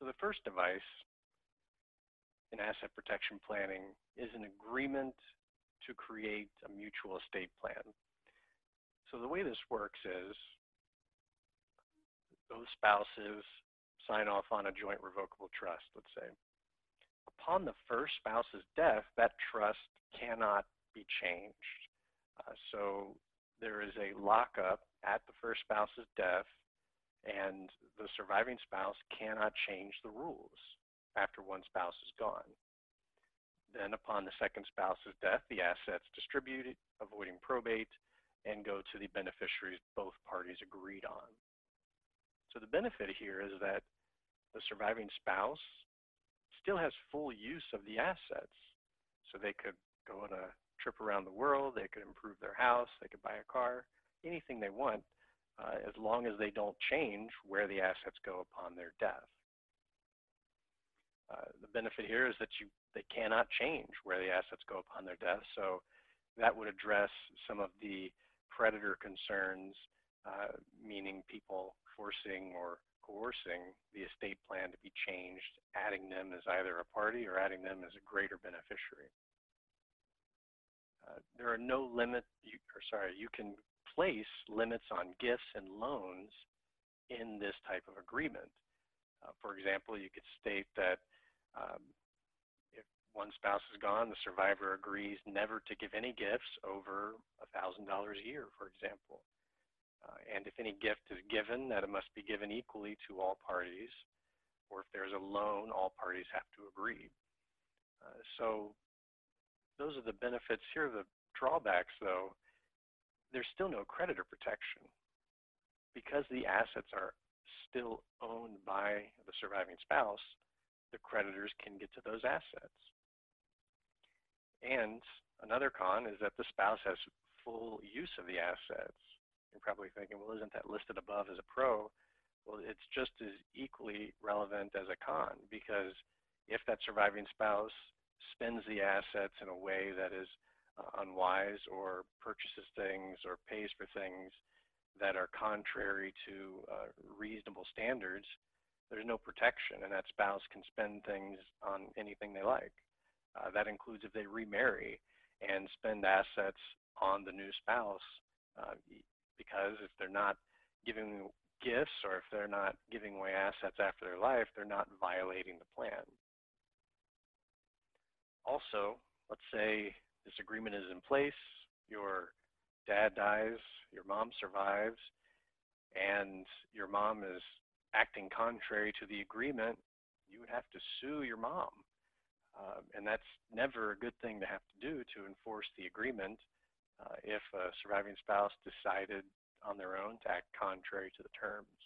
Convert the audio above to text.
So the first device in asset protection planning is an agreement to create a mutual estate plan. So the way this works is both spouses sign off on a joint revocable trust, let's say. Upon the first spouse's death, that trust cannot be changed. Uh, so there is a lockup at the first spouse's death, and the surviving spouse cannot change the rules after one spouse is gone. Then upon the second spouse's death, the assets distributed, avoiding probate, and go to the beneficiaries both parties agreed on. So the benefit here is that the surviving spouse still has full use of the assets. So they could go on a trip around the world, they could improve their house, they could buy a car, anything they want, as long as they don't change where the assets go upon their death. Uh, the benefit here is that you they cannot change where the assets go upon their death. So that would address some of the predator concerns, uh, meaning people forcing or coercing the estate plan to be changed, adding them as either a party or adding them as a greater beneficiary. Uh, there are no limit, you, or sorry, you can place limits on gifts and loans in this type of agreement. Uh, for example, you could state that um, if one spouse is gone, the survivor agrees never to give any gifts over $1,000 a year, for example. Uh, and if any gift is given, that it must be given equally to all parties, or if there's a loan, all parties have to agree. Uh, so those are the benefits. Here are the drawbacks, though. There's still no creditor protection. Because the assets are still owned by the surviving spouse, the creditors can get to those assets. And another con is that the spouse has full use of the assets. You're probably thinking, well, isn't that listed above as a pro? Well, it's just as equally relevant as a con because if that surviving spouse spends the assets in a way that is unwise or purchases things or pays for things that are contrary to uh, reasonable standards, there's no protection and that spouse can spend things on anything they like. Uh, that includes if they remarry and spend assets on the new spouse uh, because if they're not giving gifts or if they're not giving away assets after their life, they're not violating the plan. Also, let's say this agreement is in place, your dad dies, your mom survives, and your mom is acting contrary to the agreement, you would have to sue your mom. Uh, and that's never a good thing to have to do to enforce the agreement uh, if a surviving spouse decided on their own to act contrary to the terms.